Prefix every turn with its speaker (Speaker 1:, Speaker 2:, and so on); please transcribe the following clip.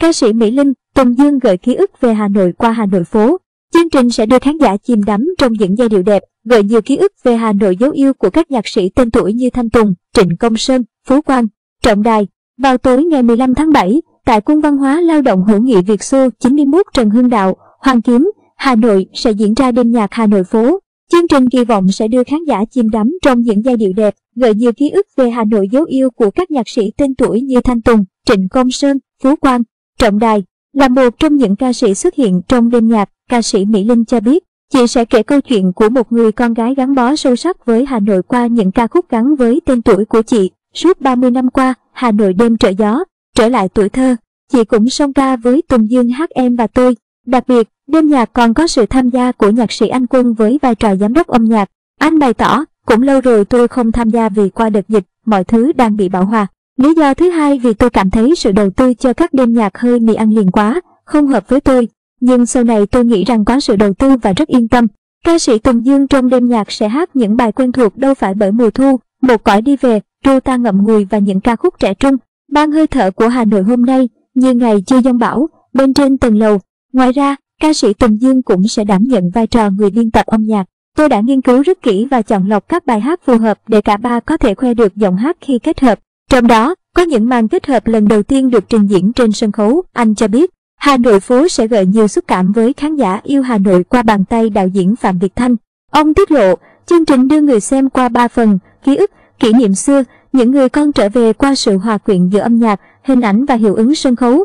Speaker 1: Ca sĩ Mỹ Linh, Tùng Dương gợi ký ức về Hà Nội qua Hà Nội phố. Chương trình sẽ đưa khán giả chìm đắm trong những giai điệu đẹp, gợi nhiều ký ức về Hà Nội dấu yêu của các nhạc sĩ tên tuổi như Thanh Tùng, Trịnh Công Sơn, Phú Quang, Trọng Đài. Vào tối ngày 15 tháng 7, tại Cung văn hóa lao động hữu nghị Việt Xô 91 Trần Hưng Đạo, Hoàng Kiếm, Hà Nội sẽ diễn ra đêm nhạc Hà Nội phố. Chương trình kỳ vọng sẽ đưa khán giả chìm đắm trong những giai điệu đẹp, gợi nhiều ký ức về Hà Nội dấu yêu của các nhạc sĩ tên tuổi như Thanh Tùng, Trịnh Công Sơn, Phú Quang, Trọng Đài. Là một trong những ca sĩ xuất hiện trong đêm nhạc, ca sĩ Mỹ Linh cho biết, chị sẽ kể câu chuyện của một người con gái gắn bó sâu sắc với Hà Nội qua những ca khúc gắn với tên tuổi của chị. Suốt 30 năm qua, Hà Nội đêm trở gió, trở lại tuổi thơ. Chị cũng song ca với Tùng Dương hát em và tôi. Đặc biệt, đêm nhạc còn có sự tham gia của nhạc sĩ Anh Quân với vai trò giám đốc âm nhạc. Anh bày tỏ, cũng lâu rồi tôi không tham gia vì qua đợt dịch, mọi thứ đang bị bão hòa. Lý do thứ hai vì tôi cảm thấy sự đầu tư cho các đêm nhạc hơi mì ăn liền quá, không hợp với tôi. Nhưng sau này tôi nghĩ rằng có sự đầu tư và rất yên tâm. Ca sĩ Tùng Dương trong đêm nhạc sẽ hát những bài quen thuộc đâu phải bởi mùa thu, một cõi đi về, ru ta ngậm ngùi và những ca khúc trẻ trung, ban hơi thở của Hà Nội hôm nay, như ngày chưa giông bão, bên trên tầng lầu. Ngoài ra, ca sĩ Tùng Dương cũng sẽ đảm nhận vai trò người biên tập âm nhạc. Tôi đã nghiên cứu rất kỹ và chọn lọc các bài hát phù hợp để cả ba có thể khoe được giọng hát khi kết hợp. Trong đó, có những màn kết hợp lần đầu tiên được trình diễn trên sân khấu, anh cho biết. Hà Nội phố sẽ gợi nhiều xúc cảm với khán giả yêu Hà Nội qua bàn tay đạo diễn Phạm Việt Thanh. Ông tiết lộ, chương trình đưa người xem qua ba phần, ký ức, kỷ niệm xưa, những người con trở về qua sự hòa quyện giữa âm nhạc, hình ảnh và hiệu ứng sân khấu,